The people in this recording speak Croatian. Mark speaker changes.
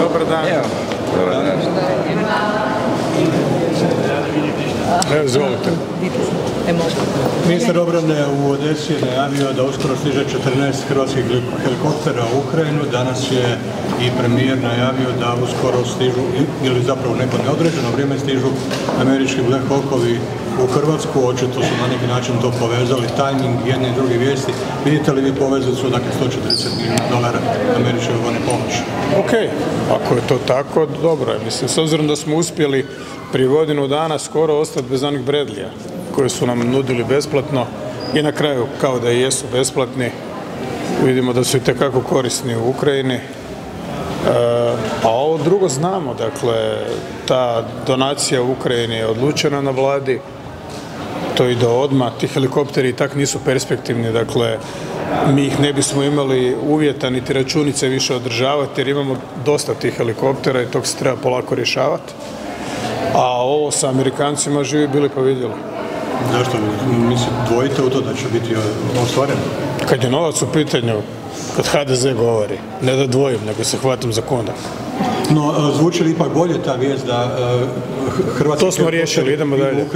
Speaker 1: Dobar dan.
Speaker 2: Dobar dan.
Speaker 1: Evo, izvolite.
Speaker 3: Ministar obrane u Odesi je najavio da uskoro stiže 14 hrvatskih helikoptera u Ukrajinu. Danas je i premijer najavio da uskoro stižu, ili zapravo neko neodređeno vrijeme stižu američki Black Hawkovi u Hrvatsku. Očito su na neki način to povezali, tajming jedne i druge vijesti. Vidite li vi poveznicu, dakle 140 milijuna dolara američke vojne pomoći?
Speaker 1: Ok, ako je to tako, dobro je. Mislim, s obzirom da smo uspjeli prije godinu dana skoro ostati bez onih Bredlija koje su nam nudili besplatno i na kraju kao da i jesu besplatni. Vidimo da su i tekako korisni u Ukrajini. E, a ovo drugo znamo, dakle, ta donacija u Ukrajini je odlučena na vladi, to ide odmah, ti helikopteri i tak nisu perspektivni, dakle, mi ih ne bismo imali uvjeta niti računice više održavati jer imamo dosta tih helikoptera i tog se treba polako rješavati. A ovo sa Amerikancima živi bili pa vidjeli.
Speaker 3: Zašto? Mislim, dvojite u to da će biti ostvareno?
Speaker 1: Kad je novac u pitanju, kad HDZ govori, ne da dvojim, nego se hvatam za kondak.
Speaker 3: No, zvuči li ipak bolje ta vijest da Hrvatski...
Speaker 1: To smo riješili, idemo dalje.